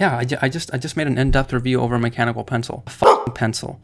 Yeah, I, I just I just made an in-depth review over a mechanical pencil. A pencil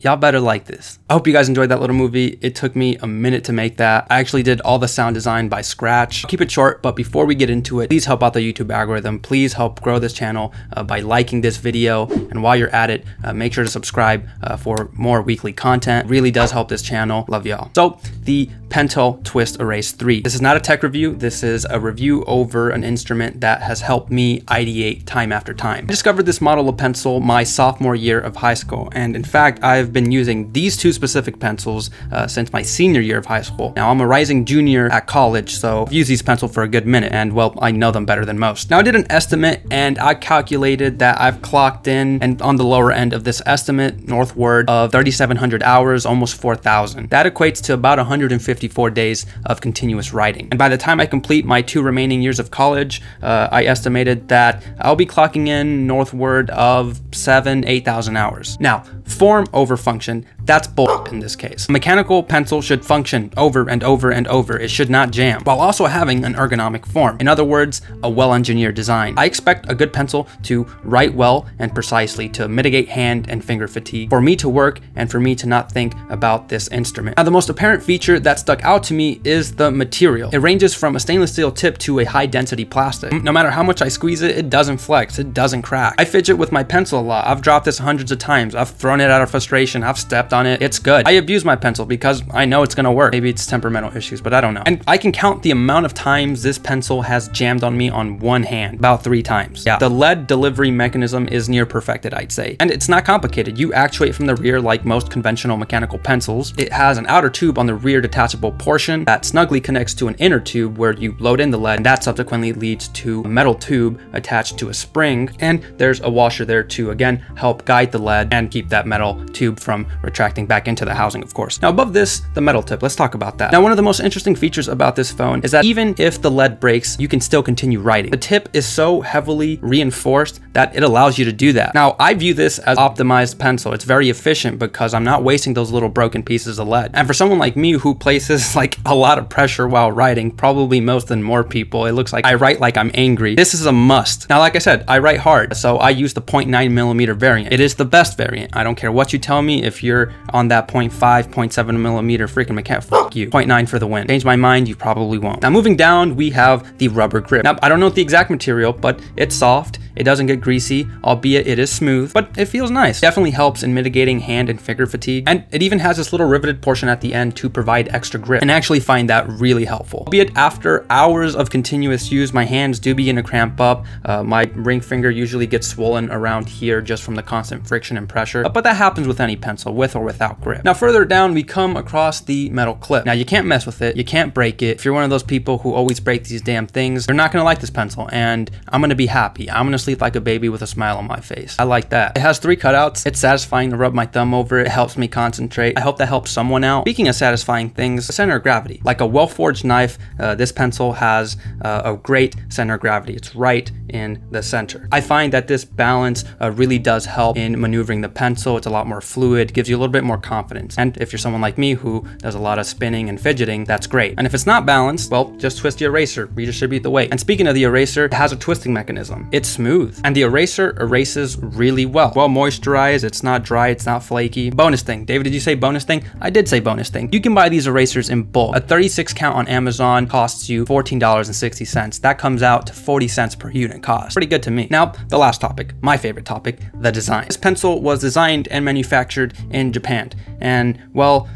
y'all better like this. I hope you guys enjoyed that little movie. It took me a minute to make that. I actually did all the sound design by scratch. I'll keep it short, but before we get into it, please help out the YouTube algorithm. Please help grow this channel uh, by liking this video. And while you're at it, uh, make sure to subscribe uh, for more weekly content. It really does help this channel. Love y'all. So the Pentel Twist Erase 3. This is not a tech review. This is a review over an instrument that has helped me ideate time after time. I discovered this model of pencil my sophomore year of high school. And in fact, I've I've been using these two specific pencils uh, since my senior year of high school. Now I'm a rising junior at college, so I've used these pencils for a good minute and well, I know them better than most. Now I did an estimate and I calculated that I've clocked in and on the lower end of this estimate northward of 3,700 hours, almost 4,000. That equates to about 154 days of continuous writing. And by the time I complete my two remaining years of college, uh, I estimated that I'll be clocking in northward of seven, 8,000 hours. Now, form over function, that's bull in this case. A mechanical pencil should function over and over and over. It should not jam, while also having an ergonomic form. In other words, a well-engineered design. I expect a good pencil to write well and precisely to mitigate hand and finger fatigue, for me to work and for me to not think about this instrument. Now, the most apparent feature that stuck out to me is the material. It ranges from a stainless steel tip to a high density plastic. No matter how much I squeeze it, it doesn't flex, it doesn't crack. I fidget with my pencil a lot. I've dropped this hundreds of times. I've thrown it out of frustration. I've stepped on it. It's good. I abuse my pencil because I know it's gonna work. Maybe it's temperamental issues, but I don't know. And I can count the amount of times this pencil has jammed on me on one hand, about three times. Yeah, the lead delivery mechanism is near perfected, I'd say. And it's not complicated. You actuate from the rear like most conventional mechanical pencils. It has an outer tube on the rear detachable portion that snugly connects to an inner tube where you load in the lead, and that subsequently leads to a metal tube attached to a spring. And there's a washer there to, again, help guide the lead and keep that metal tube from retracting back into the housing, of course. Now above this, the metal tip, let's talk about that. Now one of the most interesting features about this phone is that even if the lead breaks, you can still continue writing. The tip is so heavily reinforced that it allows you to do that. Now I view this as optimized pencil. It's very efficient because I'm not wasting those little broken pieces of lead. And for someone like me who places like a lot of pressure while writing, probably most than more people, it looks like I write like I'm angry. This is a must. Now like I said, I write hard, so I use the 0.9 millimeter variant. It is the best variant. I don't care what you tell me if you're on that 0.5, 0.7 millimeter freaking mechanic, fuck you. 0.9 for the win. Change my mind, you probably won't. Now moving down, we have the rubber grip. Now, I don't know the exact material, but it's soft. It doesn't get greasy, albeit it is smooth, but it feels nice. Definitely helps in mitigating hand and finger fatigue. And it even has this little riveted portion at the end to provide extra grip and actually find that really helpful. Albeit after hours of continuous use, my hands do begin to cramp up. Uh, my ring finger usually gets swollen around here just from the constant friction and pressure, but that happens with any pencil, with or without grip. Now further down, we come across the metal clip. Now you can't mess with it, you can't break it. If you're one of those people who always break these damn things, you're not gonna like this pencil and I'm gonna be happy. I'm gonna sleep like a baby with a smile on my face. I like that. It has three cutouts. It's satisfying to rub my thumb over. It helps me concentrate. I hope that helps someone out. Speaking of satisfying things, center of gravity. Like a well-forged knife, uh, this pencil has uh, a great center of gravity. It's right in the center. I find that this balance uh, really does help in maneuvering the pencil. It's a lot more fluid, gives you a little bit more confidence. And if you're someone like me who does a lot of spinning and fidgeting, that's great. And if it's not balanced, well, just twist the eraser, redistribute the weight. And speaking of the eraser, it has a twisting mechanism. It's smooth smooth. And the eraser erases really well. Well moisturized, it's not dry, it's not flaky. Bonus thing. David, did you say bonus thing? I did say bonus thing. You can buy these erasers in bulk. A 36 count on Amazon costs you $14.60. That comes out to 40 cents per unit cost. Pretty good to me. Now, the last topic, my favorite topic, the design. This pencil was designed and manufactured in Japan. And well,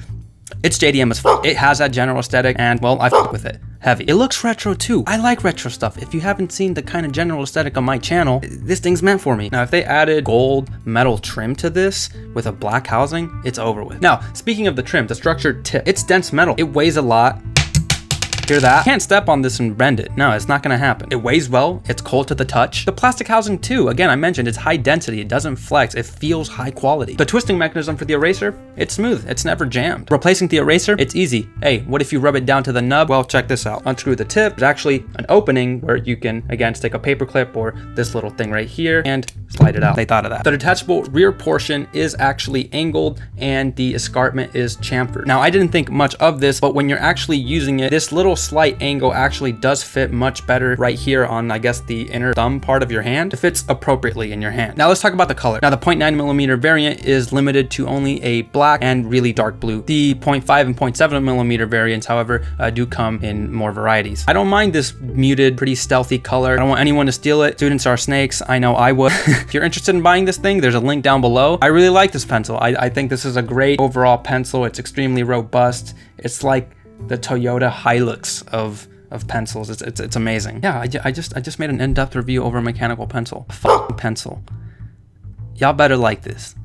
it's JDM as fuck. It has that general aesthetic and well, I fuck with it heavy. It looks retro too. I like retro stuff. If you haven't seen the kind of general aesthetic on my channel, this thing's meant for me. Now, if they added gold metal trim to this with a black housing, it's over with. Now, speaking of the trim, the structured tip, it's dense metal. It weighs a lot. Hear that? Can't step on this and bend it. No, it's not gonna happen. It weighs well, it's cold to the touch. The plastic housing too, again, I mentioned it's high density, it doesn't flex, it feels high quality. The twisting mechanism for the eraser, it's smooth, it's never jammed. Replacing the eraser, it's easy. Hey, what if you rub it down to the nub? Well, check this out. Unscrew the tip, there's actually an opening where you can, again, stick a paper clip or this little thing right here and slide it out. They thought of that. The detachable rear portion is actually angled and the escarpment is chamfered. Now, I didn't think much of this, but when you're actually using it, this little little slight angle actually does fit much better right here on, I guess, the inner thumb part of your hand. It fits appropriately in your hand. Now let's talk about the color. Now the 0.9 millimeter variant is limited to only a black and really dark blue. The 0.5 and 0.7 millimeter variants, however, uh, do come in more varieties. I don't mind this muted, pretty stealthy color. I don't want anyone to steal it. Students are snakes. I know I would. if you're interested in buying this thing, there's a link down below. I really like this pencil. I, I think this is a great overall pencil. It's extremely robust. It's like the Toyota Hilux of of pencils. It's, it's, it's amazing. Yeah, I, I just I just made an in-depth review over a mechanical pencil. A pencil. Y'all better like this.